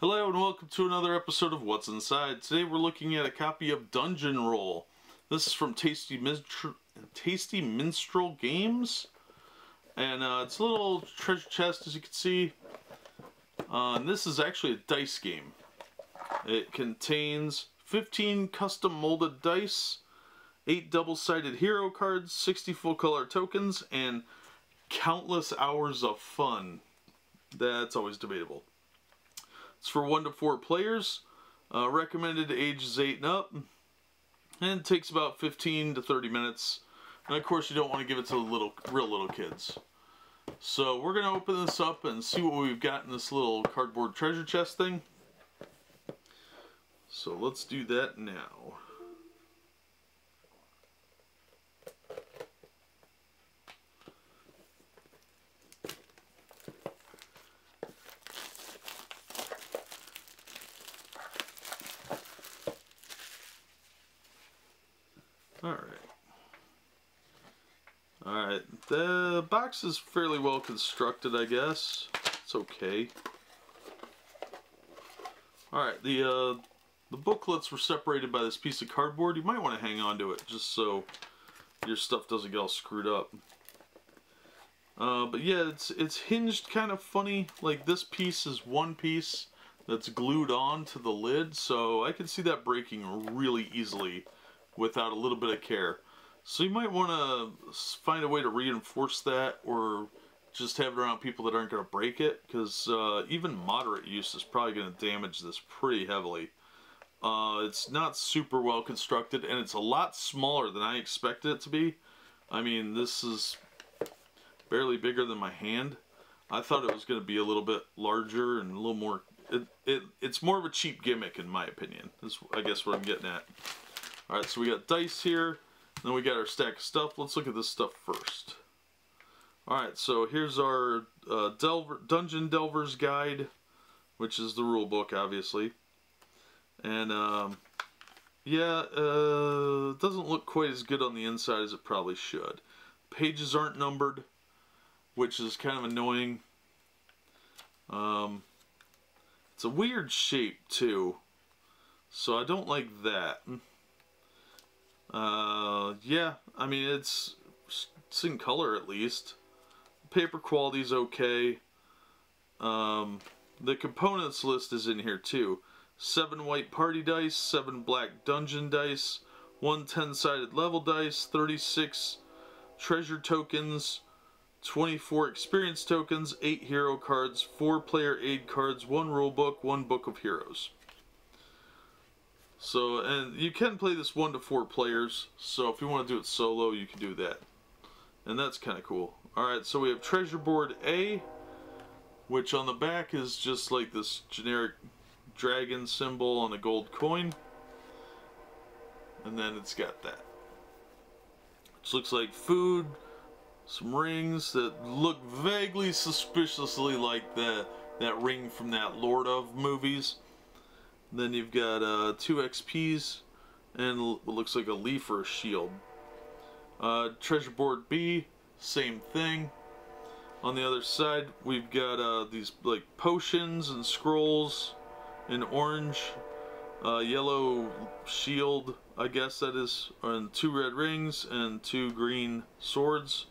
Hello and welcome to another episode of What's Inside. Today we're looking at a copy of Dungeon Roll. This is from Tasty Minstrel, Tasty Minstrel Games. And uh, it's a little treasure chest as you can see. Uh, and this is actually a dice game. It contains 15 custom molded dice, 8 double-sided hero cards, 60 full color tokens, and countless hours of fun. That's always debatable. It's for 1 to 4 players. Uh, recommended ages 8 and up. And it takes about 15 to 30 minutes. And of course you don't want to give it to the little, real little kids. So we're going to open this up and see what we've got in this little cardboard treasure chest thing. So let's do that now. Alright. Alright, the box is fairly well constructed, I guess. It's okay. Alright, the uh, the booklets were separated by this piece of cardboard. You might want to hang on to it just so your stuff doesn't get all screwed up. Uh, but yeah, it's it's hinged kind of funny. Like this piece is one piece that's glued on to the lid, so I can see that breaking really easily without a little bit of care. So you might want to find a way to reinforce that or just have it around people that aren't going to break it because uh, even moderate use is probably going to damage this pretty heavily. Uh, it's not super well constructed and it's a lot smaller than I expected it to be. I mean this is barely bigger than my hand. I thought it was going to be a little bit larger and a little more... It, it, it's more of a cheap gimmick in my opinion. Is I guess what I'm getting at. Alright, so we got dice here. Then we got our stack of stuff. Let's look at this stuff first. Alright, so here's our uh, Delver, Dungeon Delver's Guide, which is the rule book, obviously. And, um, yeah, uh, it doesn't look quite as good on the inside as it probably should. Pages aren't numbered, which is kind of annoying. Um, it's a weird shape, too. So I don't like that. Uh, yeah, I mean, it's, it's in color at least. Paper quality is okay. Um, the components list is in here too. 7 white party dice, 7 black dungeon dice, 1 10-sided level dice, 36 treasure tokens, 24 experience tokens, 8 hero cards, 4 player aid cards, 1 rule book, 1 book of heroes. So, and you can play this one to four players, so if you want to do it solo, you can do that. And that's kind of cool. Alright, so we have Treasure Board A, which on the back is just like this generic dragon symbol on a gold coin. And then it's got that. Which looks like food, some rings that look vaguely suspiciously like the, that ring from that Lord of movies. Then you've got uh, two XPs and what looks like a leaf or a shield. Uh, treasure board B, same thing. On the other side, we've got uh, these like potions and scrolls in orange, uh, yellow shield, I guess that is, and two red rings and two green swords.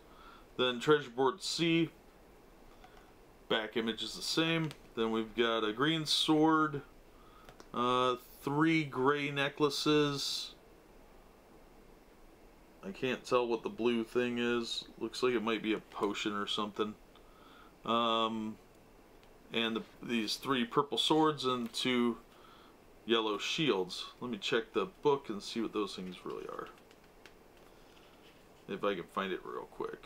Then treasure board C, back image is the same. Then we've got a green sword, uh, three gray necklaces. I can't tell what the blue thing is. Looks like it might be a potion or something. Um, and the, these three purple swords and two yellow shields. Let me check the book and see what those things really are. If I can find it real quick.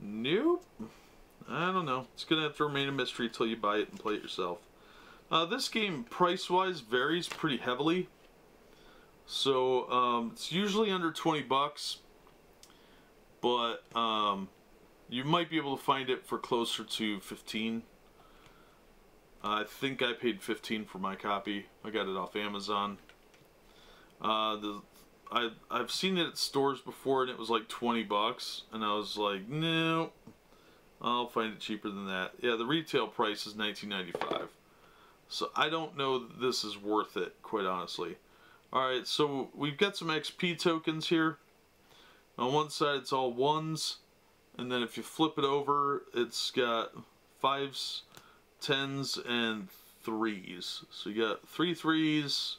Nope. I don't know. It's going to have to remain a mystery until you buy it and play it yourself. Uh, this game, price-wise, varies pretty heavily. So, um, it's usually under 20 bucks. But, um, you might be able to find it for closer to 15. I think I paid 15 for my copy. I got it off Amazon. Uh, the I, I've seen it at stores before and it was like 20 bucks. And I was like, no. I'll find it cheaper than that. Yeah, the retail price is 19.95. So I don't know this is worth it, quite honestly. Alright, so we've got some XP tokens here. On one side it's all ones, and then if you flip it over, it's got fives, tens, and threes. So you got three threes,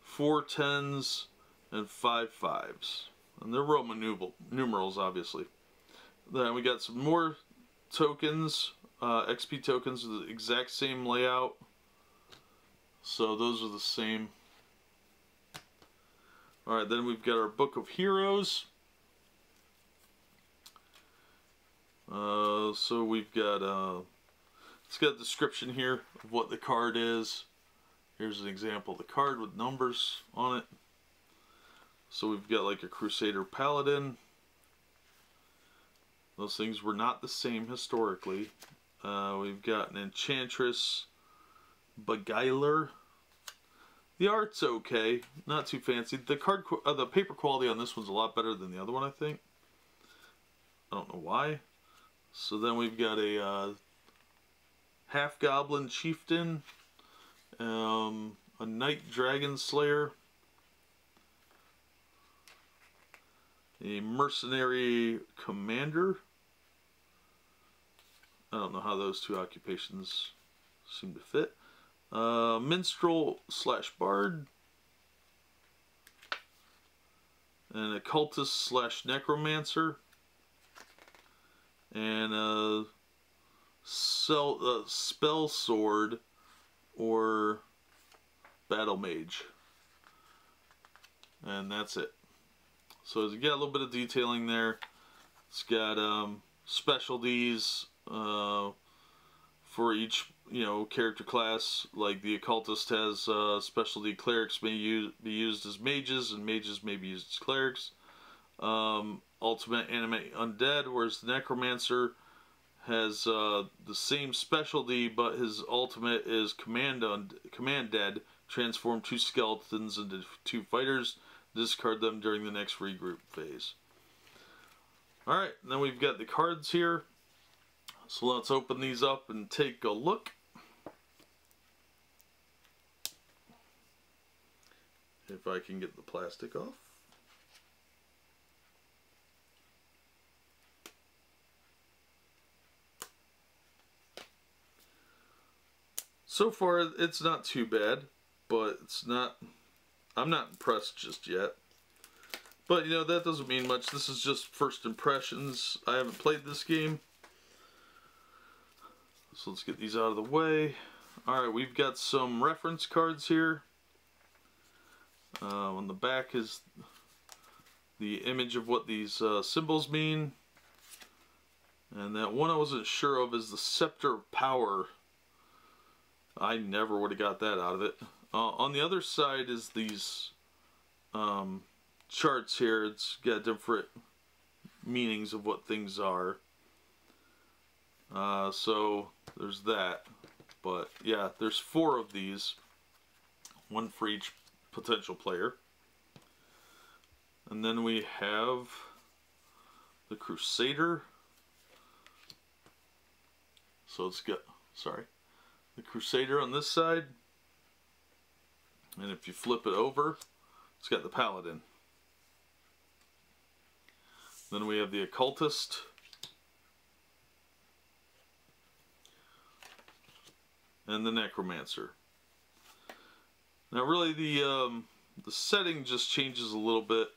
four tens, and five fives. And they're Roman numerals, obviously. Then we got some more tokens, uh, XP tokens with the exact same layout. So those are the same. Alright, then we've got our Book of Heroes. Uh, so we've got, uh, it's got a description here of what the card is. Here's an example of the card with numbers on it. So we've got like a Crusader Paladin. Those things were not the same historically. Uh, we've got an Enchantress Beguiler. The art's okay, not too fancy. The card, uh, the paper quality on this one's a lot better than the other one, I think. I don't know why. So then we've got a uh, half goblin chieftain, um, a knight dragon slayer, a mercenary commander. I don't know how those two occupations seem to fit. Uh, minstrel slash bard. An occultist slash necromancer. And a sell, a spell sword or battle mage. And that's it. So it's got a little bit of detailing there. It's got um, specialties uh, for each you know character class. Like the occultist has uh, specialty clerics may use, be used as mages, and mages may be used as clerics. Um, ultimate animate undead, whereas the necromancer has uh, the same specialty, but his ultimate is command un command dead. Transform two skeletons into two fighters discard them during the next regroup phase. Alright, then we've got the cards here. So let's open these up and take a look. If I can get the plastic off. So far, it's not too bad, but it's not I'm not impressed just yet. But, you know, that doesn't mean much. This is just first impressions. I haven't played this game. So let's get these out of the way. Alright, we've got some reference cards here. Uh, on the back is the image of what these uh, symbols mean. And that one I wasn't sure of is the Scepter of Power. I never would have got that out of it. Uh, on the other side is these um, charts here. It's got different meanings of what things are. Uh, so there's that. But yeah, there's four of these. One for each potential player. And then we have the Crusader. So it's got, sorry, the Crusader on this side. And if you flip it over, it's got the Paladin. Then we have the Occultist. And the Necromancer. Now really the um, the setting just changes a little bit.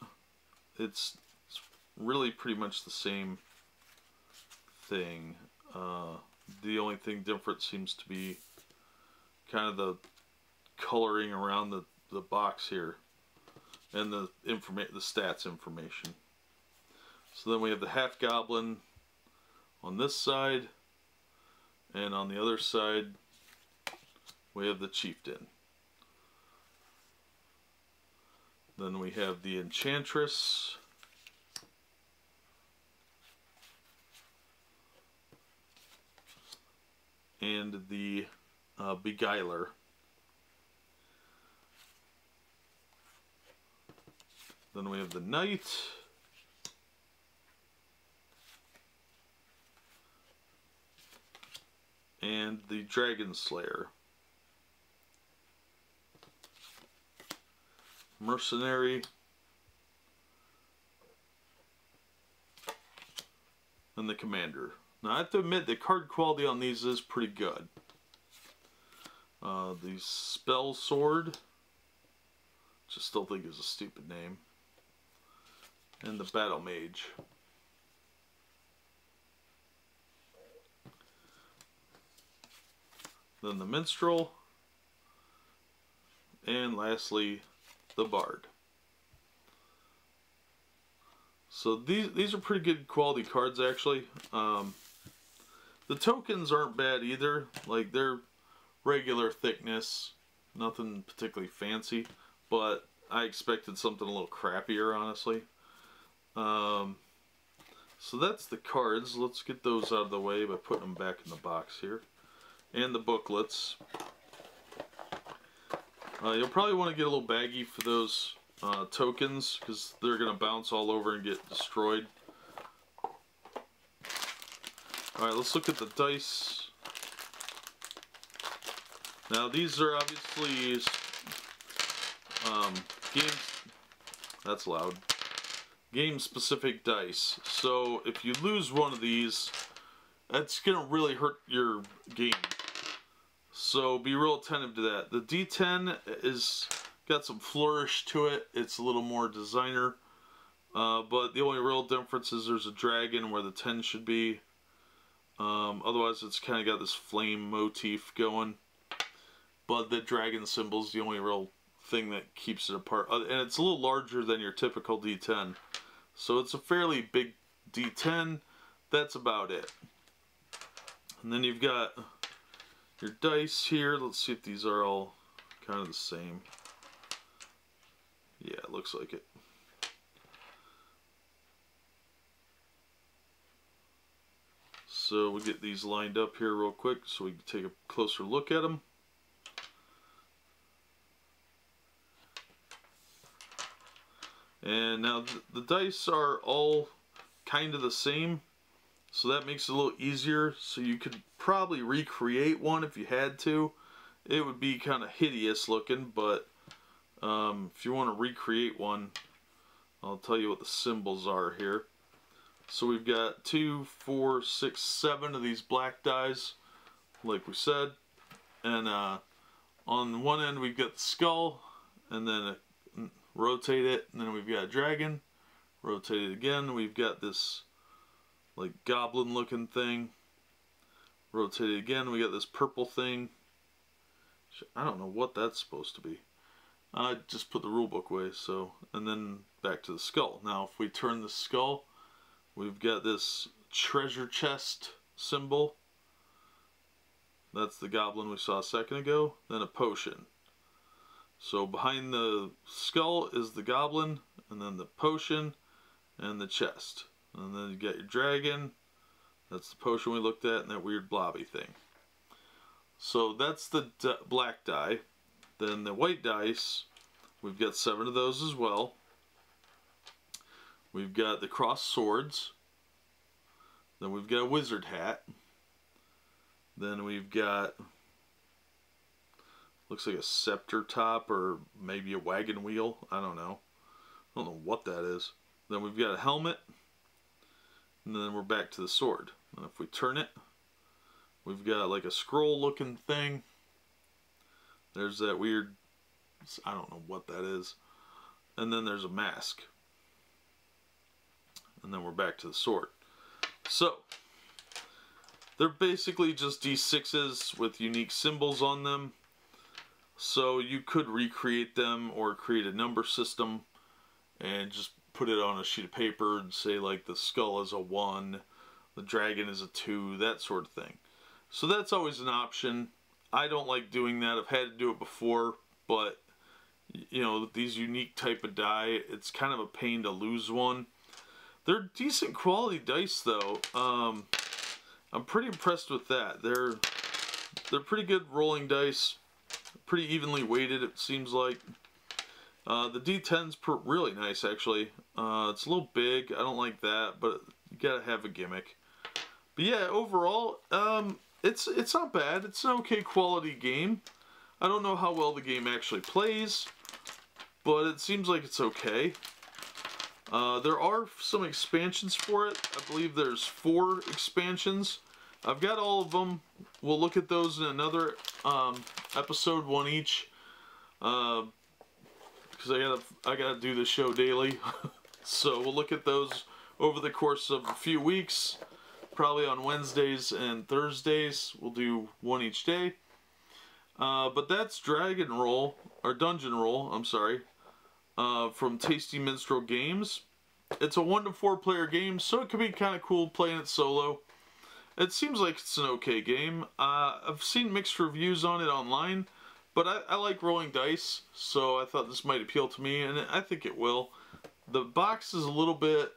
It's, it's really pretty much the same thing. Uh, the only thing different seems to be kind of the coloring around the, the box here and the informa the stats information. So then we have the half goblin on this side and on the other side we have the chieftain. Then we have the enchantress. And the uh, beguiler. Then we have the knight. and the Dragon Slayer. Mercenary. And the Commander. Now I have to admit the card quality on these is pretty good. Uh, the Spell Sword, which I still think is a stupid name, and the Battle Mage. Then the Minstrel, and lastly, the Bard. So these these are pretty good quality cards actually. Um, the tokens aren't bad either. Like they're regular thickness, nothing particularly fancy, but I expected something a little crappier, honestly. Um, so that's the cards. Let's get those out of the way by putting them back in the box here. And the booklets. Uh, you'll probably want to get a little baggy for those uh, tokens because they're going to bounce all over and get destroyed. Alright, let's look at the dice. Now these are obviously um, game. That's loud. Game specific dice. So if you lose one of these, that's gonna really hurt your game. So be real attentive to that. The D10 is got some flourish to it. It's a little more designer. Uh, but the only real difference is there's a dragon where the 10 should be. Um, otherwise, it's kind of got this flame motif going but the dragon symbol is the only real thing that keeps it apart. Uh, and it's a little larger than your typical D10. So it's a fairly big D10. That's about it. And then you've got your dice here. Let's see if these are all kind of the same. Yeah, it looks like it. So we get these lined up here real quick so we can take a closer look at them. And now the, the dice are all kind of the same. So that makes it a little easier. So you could probably recreate one if you had to. It would be kind of hideous looking, but um, if you want to recreate one, I'll tell you what the symbols are here. So we've got two, four, six, seven of these black dies, like we said. And uh, on one end we've got the skull, and then a rotate it, and then we've got a dragon, rotate it again, we've got this like goblin looking thing, rotate it again, we got this purple thing, I don't know what that's supposed to be. I just put the rulebook away, so, and then back to the skull. Now, if we turn the skull, we've got this treasure chest symbol. That's the goblin we saw a second ago. Then a potion. So behind the skull is the goblin, and then the potion, and the chest. And then you get your dragon. That's the potion we looked at, and that weird blobby thing. So that's the black die. Then the white dice, we've got seven of those as well. We've got the cross swords. Then we've got a wizard hat. Then we've got Looks like a scepter top or maybe a wagon wheel. I don't know. I don't know what that is. Then we've got a helmet. And then we're back to the sword. And if we turn it, we've got like a scroll looking thing. There's that weird, I don't know what that is. And then there's a mask. And then we're back to the sword. So, they're basically just D6s with unique symbols on them. So you could recreate them or create a number system and just put it on a sheet of paper and say like the skull is a 1, the dragon is a 2, that sort of thing. So that's always an option. I don't like doing that. I've had to do it before, but you know, these unique type of die, it's kind of a pain to lose one. They're decent quality dice though. Um, I'm pretty impressed with that. They're they're pretty good rolling dice pretty evenly weighted it seems like. Uh, the D10's really nice actually. Uh, it's a little big, I don't like that, but you gotta have a gimmick. But yeah, overall, um, it's it's not bad. It's an okay quality game. I don't know how well the game actually plays, but it seems like it's okay. Uh, there are some expansions for it. I believe there's four expansions. I've got all of them. We'll look at those in another um, episode, one each. Because uh, I gotta, I gotta do the show daily. so we'll look at those over the course of a few weeks. Probably on Wednesdays and Thursdays. We'll do one each day. Uh, but that's Dragon Roll, or Dungeon Roll, I'm sorry, uh, from Tasty Minstrel Games. It's a one to four player game, so it could be kind of cool playing it solo. It seems like it's an okay game. Uh, I've seen mixed reviews on it online, but I, I, like rolling dice, so I thought this might appeal to me, and I think it will. The box is a little bit,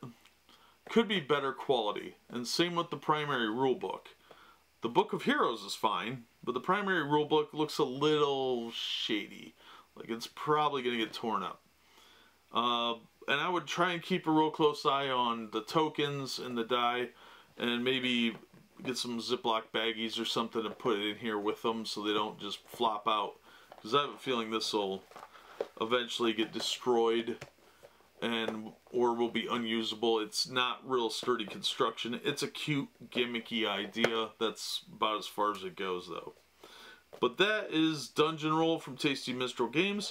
could be better quality, and same with the primary rulebook. The Book of Heroes is fine, but the primary rulebook looks a little shady. Like it's probably going to get torn up. Uh, and I would try and keep a real close eye on the tokens and the die, and maybe get some Ziploc baggies or something and put it in here with them so they don't just flop out. Because I have a feeling this will eventually get destroyed and or will be unusable. It's not real sturdy construction. It's a cute gimmicky idea. That's about as far as it goes though. But that is Dungeon Roll from Tasty Minstrel Games.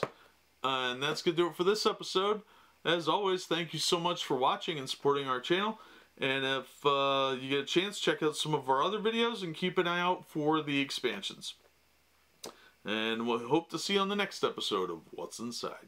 Uh, and that's going to do it for this episode. As always, thank you so much for watching and supporting our channel. And if uh, you get a chance, check out some of our other videos and keep an eye out for the expansions. And we'll hope to see you on the next episode of What's Inside.